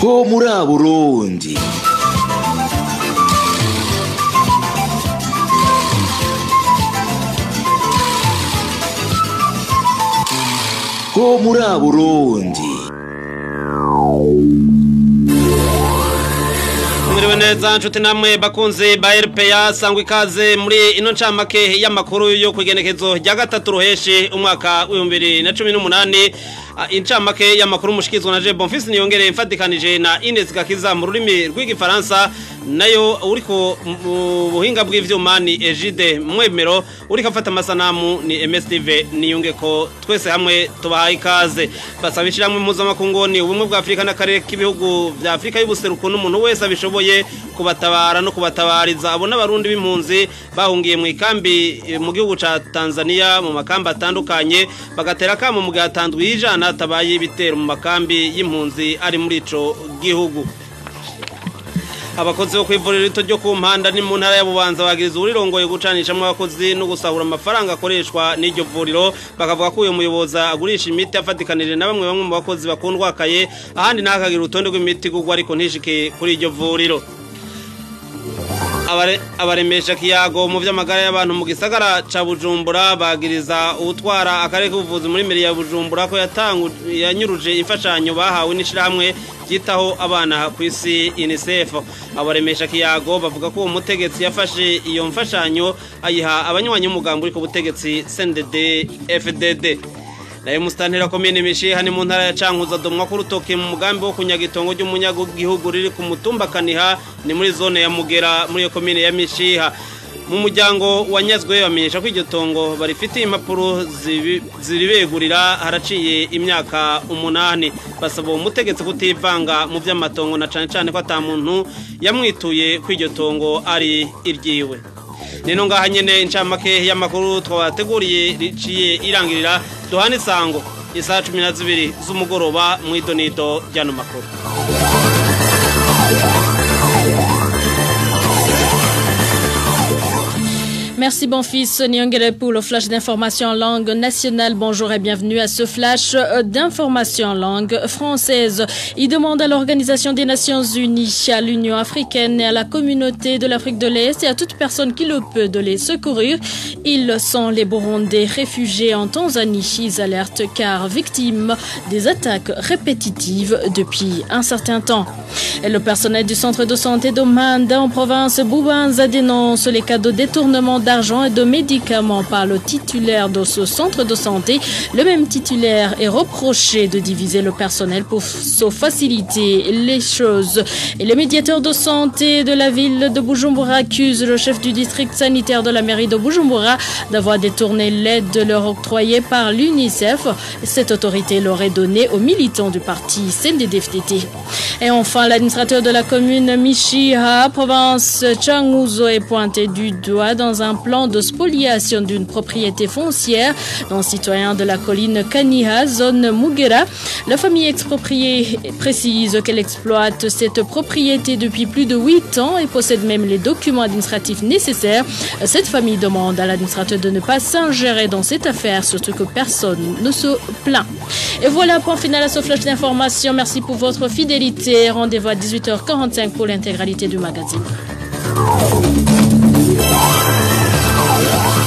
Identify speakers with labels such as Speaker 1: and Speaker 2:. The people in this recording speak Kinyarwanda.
Speaker 1: ho muri Burundi. Ho muri Burundi.
Speaker 2: Mwiriwe neza nshuti namwe bakunzi ba RPA sangwa ikaze muri ino ncamake y'amakuru yo kugenekezo rya gatatu ruheshi umwaka cumi n'umunani. Incamake y'amakuru mushikizwa na Je Bonfils niyongere mfatikanije na Ines Gakiza mu rurimi rw'igifaransa. Nayo uriko buhinga bw'ivyuma ni Egide Mwemero uriko afata amasanamu ni MSTV niyunge ko twese hamwe tubahaye ikaze. Basabishira mu mpuzamakungu ni ubumwe bwa n'akarere k'ibihugu vya Afrika y'ubuseruko n'umuntu wese abishoboye. Kubatabara no kubatabariza. Abo n'abarundi b'impunzi bahungiye mu ikambi mu gihugu ca Tanzania mu makambi atandukanye bagatera kamo mu gatandwi y'ijana tabaye ibitero mu makambi y'impunzi ari muri ico gihugu. Abakozi bo kwivurira rito ryo ku mpanda ni mu ntara ya Bubanza bagiriza urirongoye gucanishamwe abakozi no gusahura amafaranga akoreshwa n'iryo vuriro. Bakavuga ko uyu muyobozi agurisha imiti afatikanije na bamwe bamwe mu bakozi bakundwakaye ahandi ntakagira urutonde rw'imiti gugwa ariko ntishike kuri iryo vuriro. Abaremesha kiyago mu by'amagara y'abantu mu gisagara ca Bujumbura bagiriza utwara akarere k'ubuvuzi muri meri ya Bujumbura ko yanyuruje imfashanyo bahawe n'ishirahamwe ryitaho abana ku isi UNICEF. Abaremesha kiyago bavuga ko uwo mutegetsi yafashe iyo mfashanyo ayiha abanywanyi umugambi uri ku butegetsi CNDD FDD na yo musitantera komine mishiha ni mu ntara ya cankuza domwa ko urutoke mu mugambi wo kunyaga itongo ry'umunyagihugu riri ku mutumba kaniha ni muri zone ya mugera muri iyo komine ya mishiha. Mu muryango wanyazwe bamenyesha ko iryo tongo barifitiye impapuro ziribegurira haraciye imyaka umunani. Basaba uwo mutegetsi kutivanga mu by'amatongo na cane cane ko ata muntu yamwituye ko iryo tongo ari iryiwe. Nino ngaha nyene incamake y'amakuru twabateguriye riciye irangirira duhana isango. Isaha cumi na zibiri z'umugoroba mu idonido ry'ano makuru.
Speaker 3: Merci bon fils Nyongere pour le flash d'information en langue nationale. Bonjour et bienvenue à ce flash d'information en langue française. Il demande à l'Organisation des Nations Unies, à l'Union africaine et à la communauté de l'Afrique de l'Est et à toute personne qui le peut de les secourir. Ils sont les Burundais réfugiés en Tanzanie. Ils alertent car victimes des attaques répétitives depuis un certain temps. Et le personnel du centre de santé d'Omanda en province Boubanza dénonce les cas de détournement d'argent et de médicaments par le titulaire de ce centre de santé. Le même titulaire est reproché de diviser le personnel pour se faciliter les choses. Et les médiateurs de santé de la ville de Bujumbura accusent le chef du district sanitaire de la mairie de Bujumbura d'avoir détourné l'aide leur octroyée par l'UNICEF. Cette autorité l'aurait donnée aux militants du parti CNDD-FDT. Et enfin, l'administrateur de la commune Michiha, province Changuzo, est pointé du doigt dans un plan de spoliation d'une propriété foncière d'un citoyen de la colline Kaniha, zone Mugera. La famille expropriée précise qu'elle exploite cette propriété depuis plus de 8 ans et possède même les documents administratifs nécessaires. Cette famille demande à l'administrateur de ne pas s'ingérer dans cette affaire, surtout que personne ne se plaint. Et voilà, point final à ce flash d'information. Merci pour votre fidélité. Rendez-vous à 18h45 pour l'intégralité du magazine. Bye.